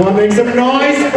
Come on, make some noise